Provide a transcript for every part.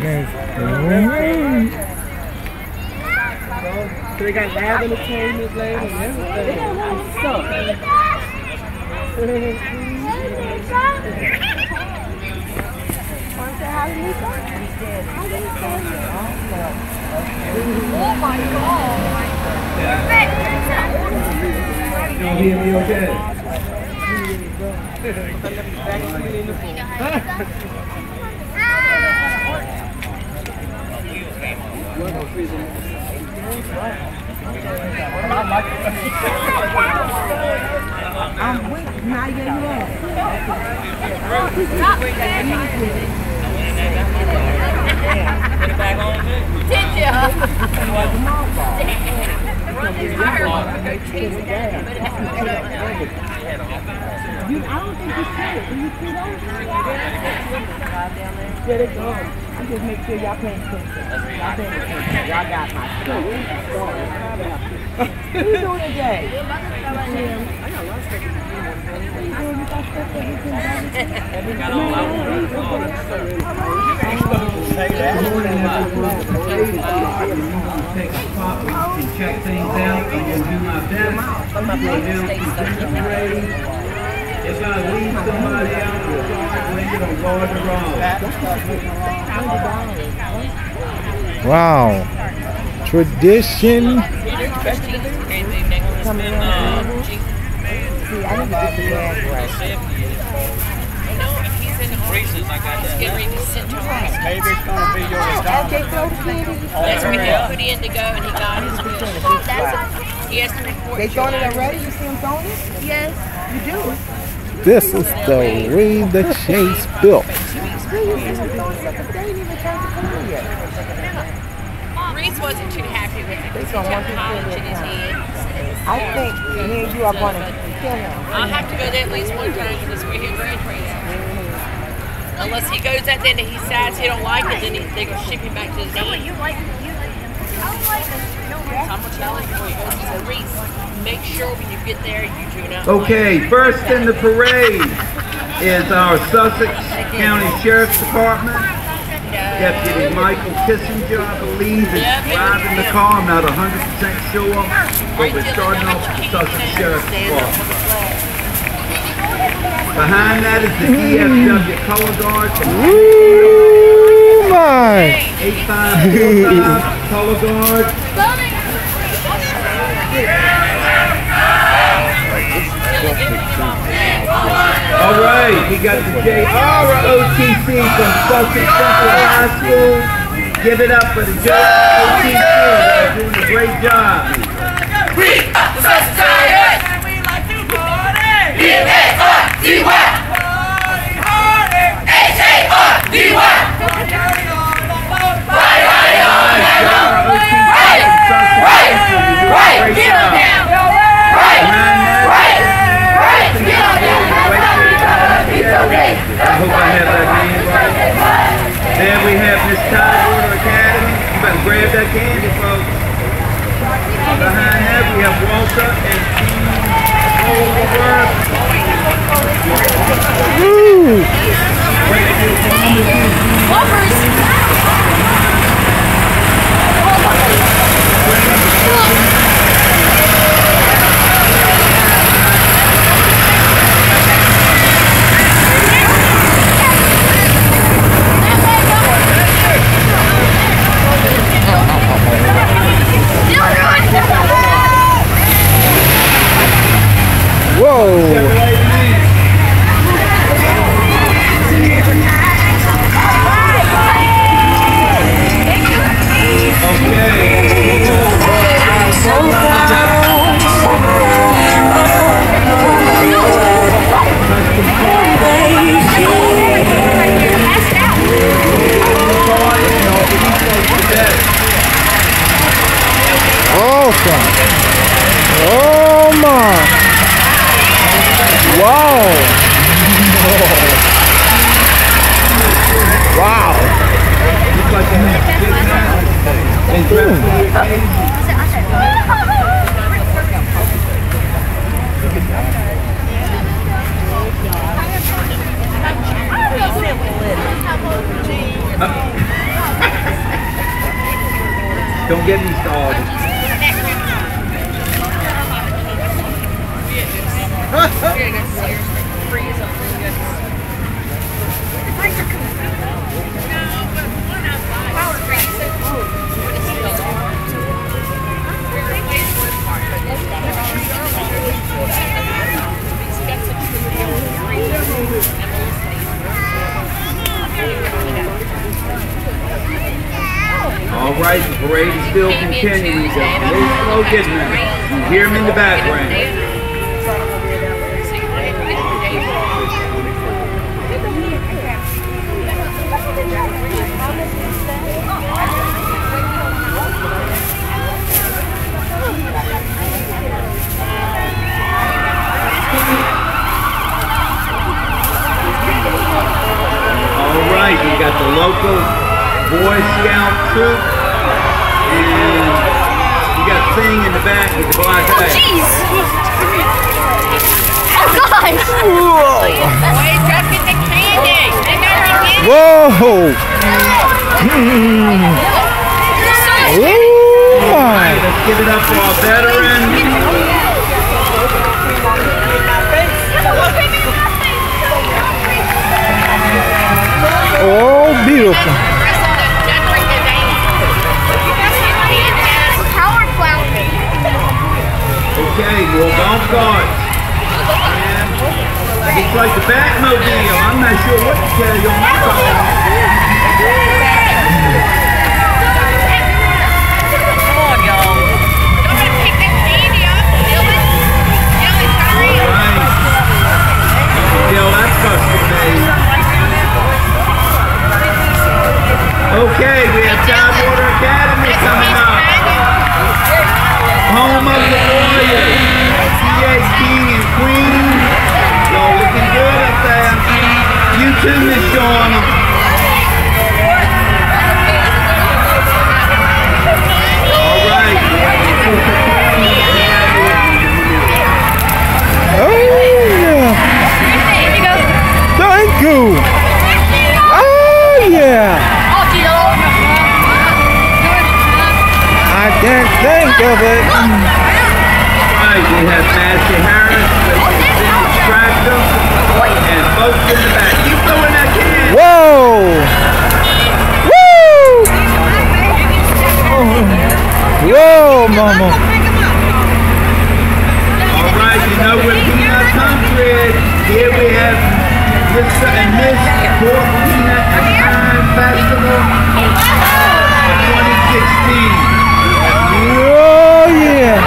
Yes. Oh, so they got lab entertainment later and everything. You hear me okay? I'm with Naya, you are. You, I don't think you could. Do you see those? There they go. I just make sure y'all paying attention. Y'all paying attention. Y'all got my stuff. What you doing today? And check things out. I'm gonna do my best. Go down to. Wow. Tradition. See, I need to get the bag right. Get ready to send to us. Maybe it's gonna be your Okay, throw the candy. That's where he put in to go and he got his bill. He has to report. They throwing it already? You see them throwing it? Yes. You do? This is the way the chase built. You see them throwing it, but they ain't even turned the corner yet. Reese wasn't too happy with it because he It's on one took college in his head. I think me and you are going to kill him. I'll have to go there at least one time because we're here grand training. Unless he goes out there and he decides he don't like it, then he, they go ship him back to his dad. You like you like I'm gonna tell him before he goes to Reese. Make sure when you get there you do not. Okay, first in the parade is our Sussex County Sheriff's Department. Deputy Michael Kissinger, I believe, is driving the car. I'm not 100% sure, but we're starting off with the Sussex Sheriff's Department. Behind that is the VFW Color Guard, Ooh, my. 8545 Color Guard. Right, we got the JROTC from Sussex Central High School. Give it up for the JROTC. They're doing a great job. I hope I have that name right. Then we have Miss Tidewater Academy. You better grab that candy, folks. Behind that we have Walter and Team Overworth. Ooh. Whoa. Don't get me still a little slow. You hear them in the background. All right, we got the local Boy Scout troop, and Thing in the back with the black hat. Jeez! Oh gosh! Wait, try to get the candy. They gotta get. Whoa! Oh! Let's give it up for our veteran. Oh, beautiful. More golf carts. And looks like the Batmobile. I'm not sure what to tell you on that car. Come on, y'all. Don't let pick that candy up. Dylan. Dylan, hurry. Right. Still, that's. Okay, we have Tidewater Academy coming up. Home of the You too, Miss Shauna. All right. Oh yeah! Thank you! Oh yeah! I can't think of it. Right, we have Massey Harris, and folks in the back. Keep throwing that can. Whoa! Woo! Whoa, mama! All right, you know what Peanut Country. Here we have Mr. and Miss Fort Peanut Time Festival 2016. Oh yeah!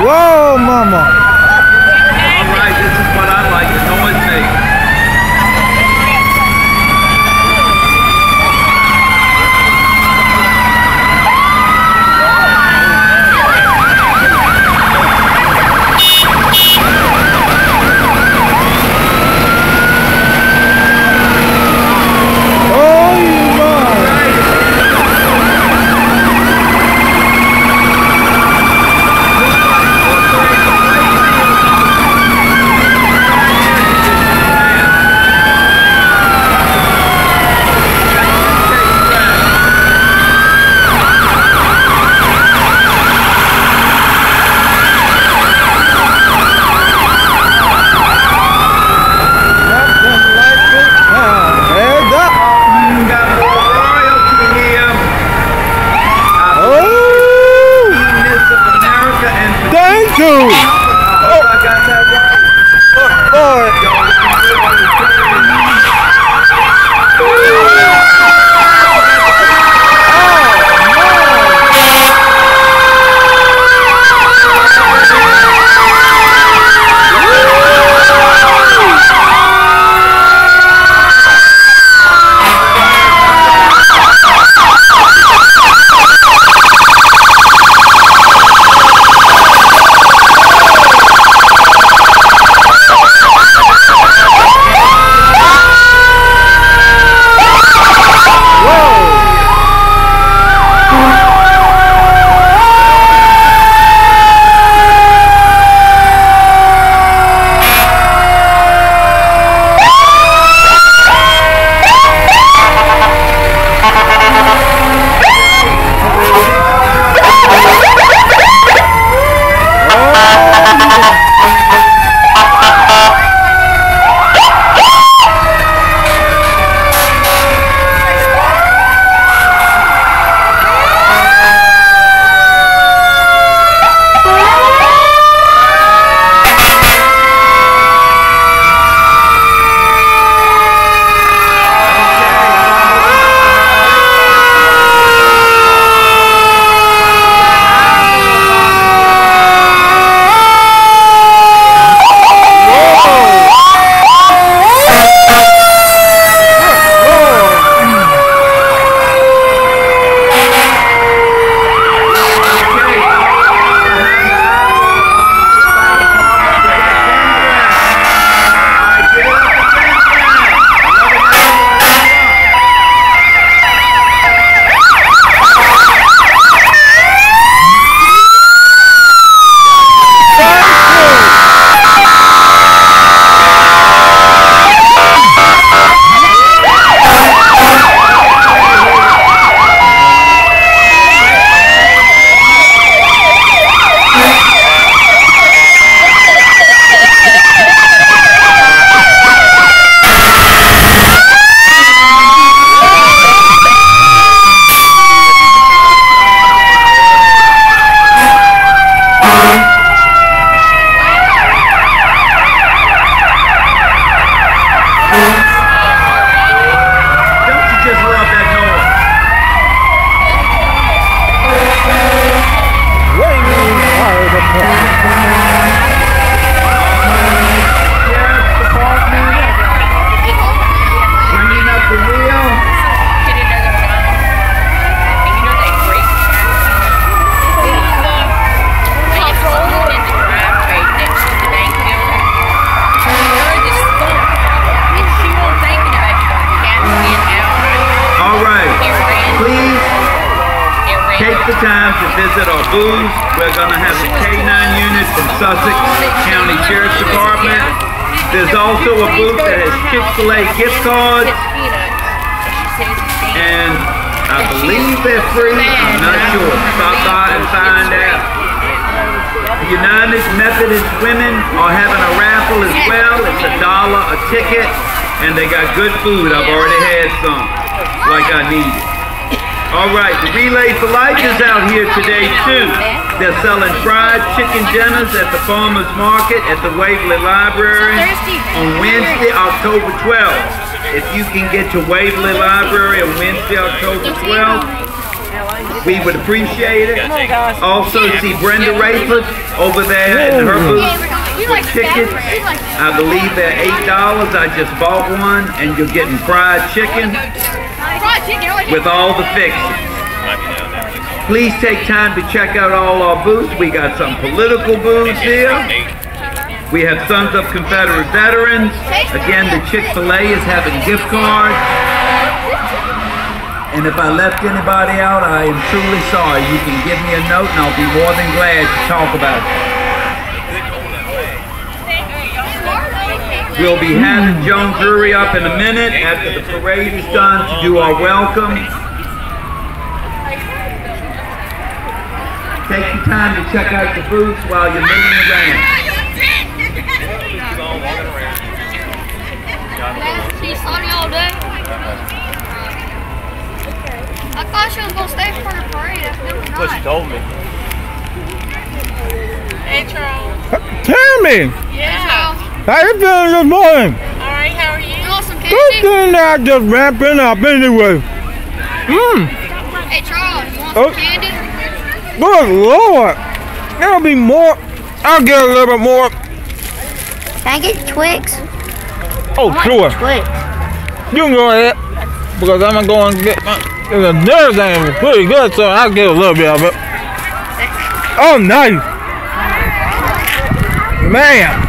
Whoa, mama! Booth. We're going to have a K-9 unit from Sussex County Sheriff's Department. There's also a booth that has Chick-fil-A gift cards, and I believe they're free. I'm not sure. Stop by and find out. The United Methodist Women are having a raffle as well. It's a dollar a ticket, and they got good food. I've already had some, like I needed. All right, the Relay for Life is out here today too. They're selling fried chicken dinners at the farmer's market at the Waverly Library on Wednesday, October 12th. If you can get to Waverly Library on Wednesday, October 12th, we would appreciate it. Also see Brenda Rayford over there in her booth with tickets. I believe they're eight dollars. I just bought one, and you're getting fried chicken with all the fixings. Please take time to check out all our booths. We got some political booths here. We have Sons of Confederate Veterans. Again, the Chick-fil-A is having gift cards. And if I left anybody out, I am truly sorry. You can give me a note and I'll be more than glad to talk about it. We'll be having Joan Drury up in a minute after the parade is done to do our welcome. Take your time to check out the booths while you're moving around. She's sunny all day. I thought she was gonna stay for the parade. That's what she told me. Hey, Charles. Tammy, Yeah. How you feeling this morning? All right, how are you? You want some Good candy? thing that I just ramping up anyway. Mmm, Hey Charles, you want Oh. some candy? good lord. There'll be more. I'll get a little bit more. Can I get Twix? Oh, sure. Twix. You can go ahead. Because I'm going to get my. The dinner thing was pretty good, so I'll get a little bit of it. Oh, nice. Man.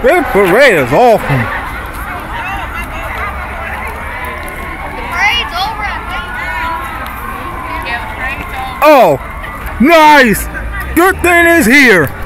This parade is awesome. Over, Oh, nice. Good thing is here.